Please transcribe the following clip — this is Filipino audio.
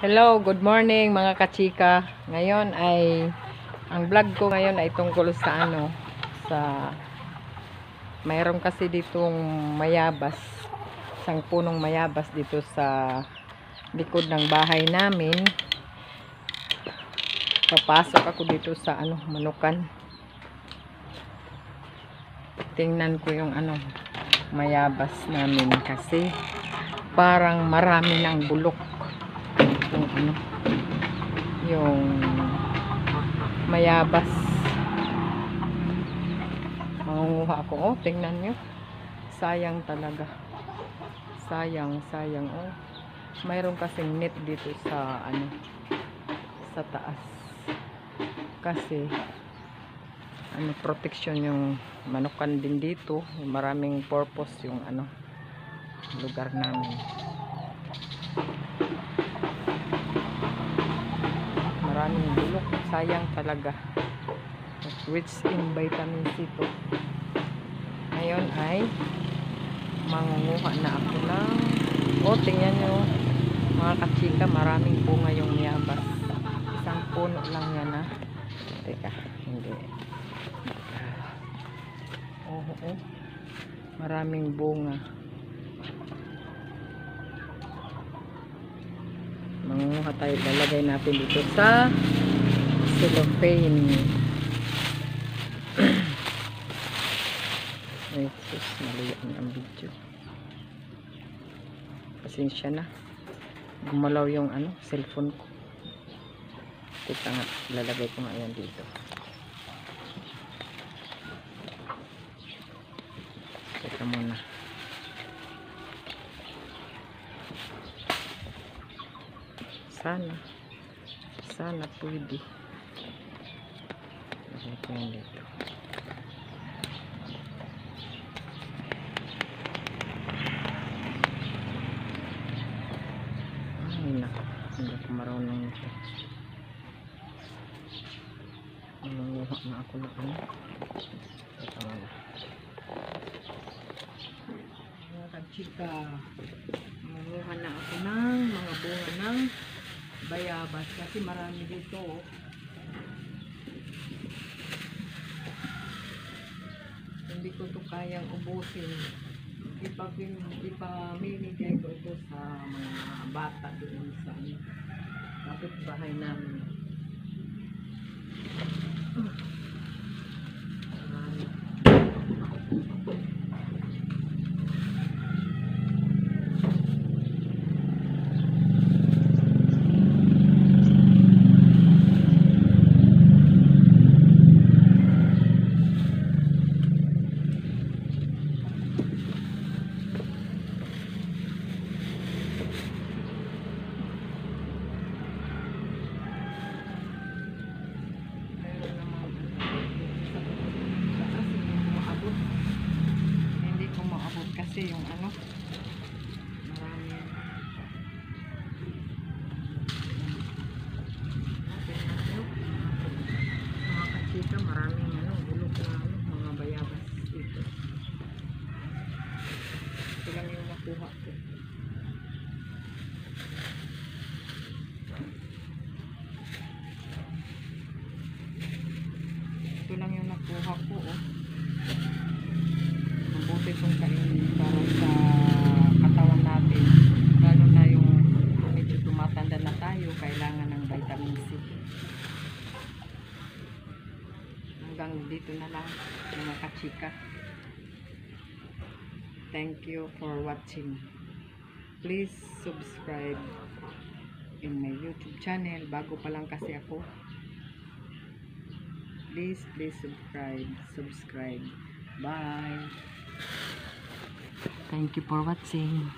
Hello, good morning mga kachika. Ngayon ay ang vlog ko ngayon ay tungkol sa ano sa mayroon kasi ditong mayabas isang punong mayabas dito sa likod ng bahay namin. Papasok ako dito sa ano manukan. Tingnan ko yung ano mayabas namin kasi parang marami ng bulok ano yung mayabas. Mangunguha ako. Oh tingnan nyo sayang talaga. Sayang sayang. Oh mayroon kasing net dito sa ano sa taas. Kasi ano protection yung manukan din dito. Maraming purpose yung ano lugar namin maraming bulok sayang talaga. Rich in vitamin C to. Ngayon ay mangunguha na ako ng o tingnan nyo mga kachika maraming bunga yung niyabas. Isang puno lang yan ha teka hindi. Oh, oh. maraming bunga mangunguha tayo lalagay natin dito sa cellophane. Ay sus maliyan ang video. Pasensya na. Gumalaw yung ano cellphone ko. Teka nga lalagay ko nga yan dito. Teka muna sana. Sana pwede. Lagay ko yan dito ay nako hindi ko marunong ito mangunguha na ako ng ano? Ito nga mga kachika mangunguha na ako ng mga bunga ng bayabas kasi marami dito oh. hindi ko to kayang ubusin ipamimigay ko ito sa mga bata doon sa ano, kapit bahay namin Marami. Meron namang taas, hindi ko maabot. Hindi ko maabot kasi yung ano, marami. Mga kachika, maraming ano, bulok na ano, mga bayabas. Ito. Ito lang yung nakuha ko, oh. Mabuti itong kainin para sa katawan natin. Lalo na yung medyo tumatanda na tayo, kailangan ng vitamin C. Hanggang dito na lang, mga kachika. Thank you for watching. Please subscribe in my YouTube channel. Bago pa lang kasi ako please please subscribe subscribe bye thank you for watching